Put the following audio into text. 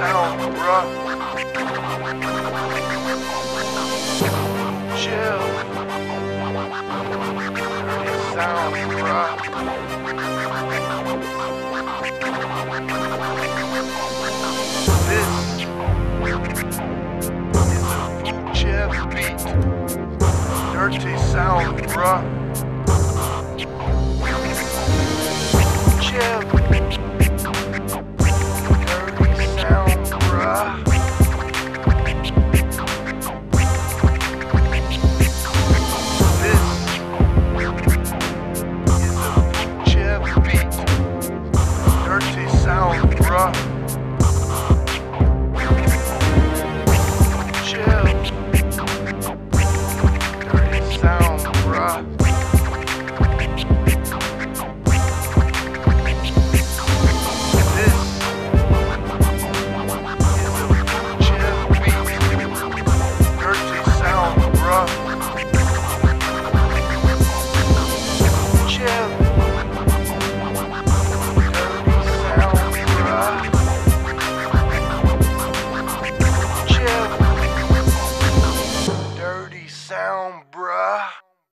sound, bruh. Chill. It sound, bruh. This is Jeff beat. Dirty sound, bruh. sound, bruh.